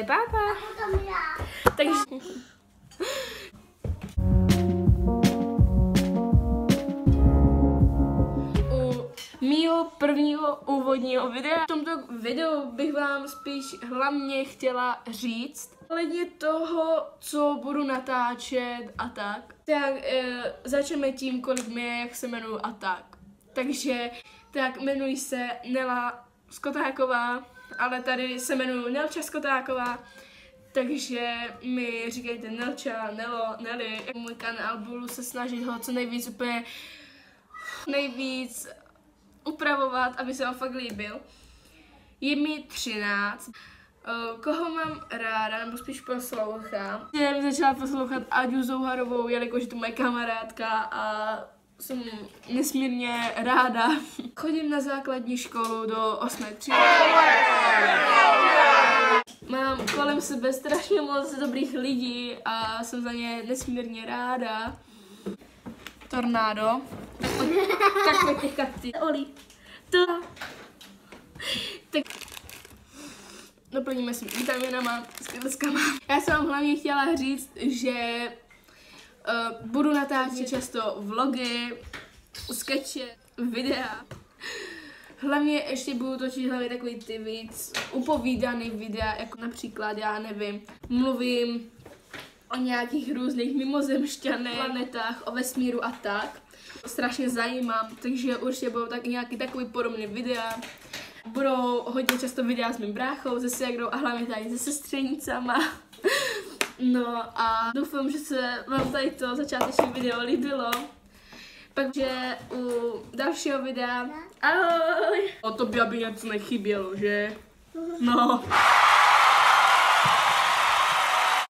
Já. Takže... U mýho prvního úvodního videa. V tomto videu bych vám spíš hlavně chtěla říct, ohledně toho, co budu natáčet a tak. Tak e, začneme tím, kolik je, jak se jmenuji a tak. Takže, tak jmenuji se Nela Skotáková, ale tady se jmenuji Nelča Skotáková, takže mi říkejte Nelča, Nelo, Nelly. Můj kanál budu se snažit ho co nejvíc úplně nejvíc upravovat, aby se vám fakt líbil. Je mi 13. Uh, koho mám ráda, nebo spíš poslouchám. Jsem začala poslouchat Aďu Zouharovou, jelikož je to moje kamarádka a jsem nesmírně ráda. Chodím na základní školu do 8. třídy. Mám kolem sebe strašně moc dobrých lidí a jsem za ně nesmírně ráda. Tornádo. Tak pojď, tak pojď. Oli. To. Tak doplníme si vitaminama, skvělskama. Já jsem vám hlavně chtěla říct, že uh, budu natáčet často vlogy, skeče, videa. Hlavně ještě budu točit hlavně takový ty víc upovídaný videa, jako například, já nevím, mluvím o nějakých různých mimozemšťanech, planetách, o vesmíru a tak. Strašně zajímám, takže určitě budou tak nějaký takový podobný videa. Budou hodně často videa s mým bráchou, se ségrou a hlavně tady se sestřenicama. No a doufám, že se vám tady to začáteční video líbilo. Takže u dalšího videa. Ahoj! O to by aby něco nechybělo, že? No.